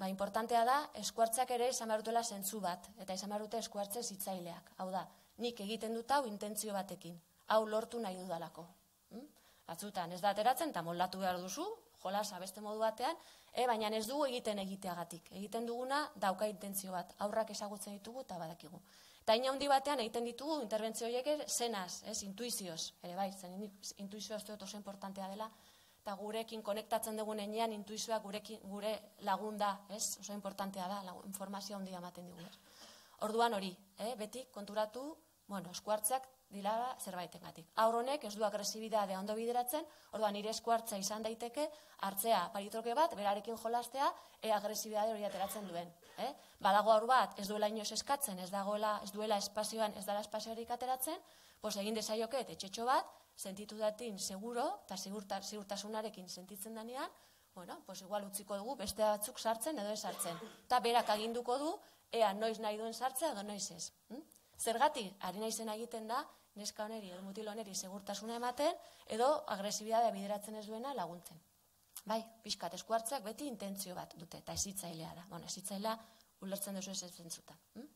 Ba, importantea da, eskuartzak ere izan behar dutela zentzu bat, eta izan behar dute eskuartze zitzaileak. Hau da, nik egiten dut hau intentzio batekin, hau lortu nahi dudalako. Hm? Batzutan, ez da ateratzen, eta moldatu behar duzu, jolasa beste modu batean, e, baina ez dugu egiten egiteagatik. Egiten duguna dauka intentzio bat, aurrak ezagutzen ditugu eta badakigu. Eta ina handi batean egiten ditugu interbentzio horiek zenaz, ez, intuizioz, ere bai, zen intuizioa ez oso importantea dela, eta gurekin konektatzen dugun enean intuizioa gurekin, gure lagunda, ez, oso importantea da, informazio handia ematen digu. Orduan hori, eh, beti konturatu, bueno, eskuartzeak dila zerbaiten gatik. Aur honek ez du agresibidadea ondo bideratzen, orduan nire eskuartza izan daiteke, hartzea paritroke bat, berarekin jolastea, e agresibidade hori ateratzen duen. Eh? Badago aur bat, ez duela inoz eskatzen, ez dagoela, ez duela espazioan, ez dela espazioarik ateratzen, pos egin desaioke, etxetxo bat, sentitu datin seguro, eta segurtasunarekin sentitzen danean, bueno, pues igual utziko dugu beste batzuk sartzen edo ez sartzen. Eta berak aginduko du, ea noiz nahi duen sartzea edo noiz ez. Hm? Zergatik, ari nahi egiten da, neska oneri edo mutil oneri segurtasuna ematen, edo agresibidadea bideratzen ez duena laguntzen. Bai, pixkat eskuartzeak beti intentzio bat dute, eta ezitzailea da. Bueno, ezitzailea ulertzen duzu ez ez zentzuta. Hm?